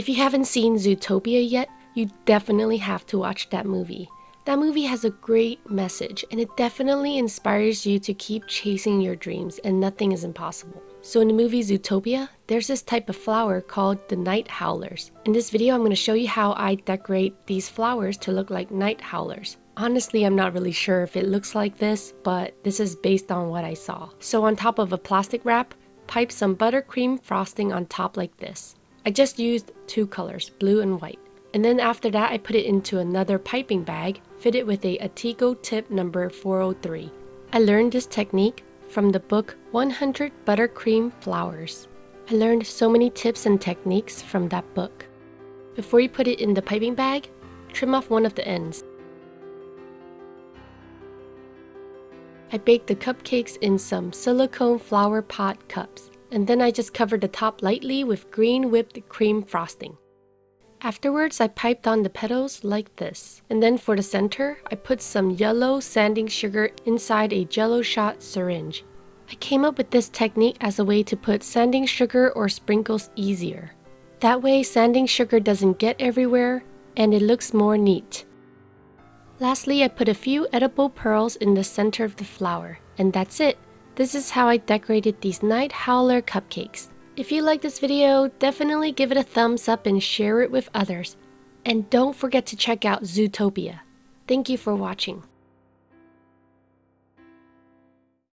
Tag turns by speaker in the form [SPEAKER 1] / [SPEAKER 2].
[SPEAKER 1] If you haven't seen Zootopia yet, you definitely have to watch that movie. That movie has a great message and it definitely inspires you to keep chasing your dreams and nothing is impossible. So in the movie Zootopia, there's this type of flower called the night howlers. In this video, I'm going to show you how I decorate these flowers to look like night howlers. Honestly, I'm not really sure if it looks like this, but this is based on what I saw. So on top of a plastic wrap, pipe some buttercream frosting on top like this. I just used two colors, blue and white. And then after that, I put it into another piping bag, fitted with a Ateco tip number 403. I learned this technique from the book 100 Buttercream Flowers. I learned so many tips and techniques from that book. Before you put it in the piping bag, trim off one of the ends. I baked the cupcakes in some silicone flower pot cups, and then I just covered the top lightly with green whipped cream frosting. Afterwards, I piped on the petals like this. And then for the center, I put some yellow sanding sugar inside a jello shot syringe. I came up with this technique as a way to put sanding sugar or sprinkles easier. That way, sanding sugar doesn't get everywhere and it looks more neat. Lastly, I put a few edible pearls in the center of the flower. And that's it. This is how I decorated these Night Howler cupcakes. If you like this video, definitely give it a thumbs up and share it with others. And don't forget to check out Zootopia. Thank you for watching.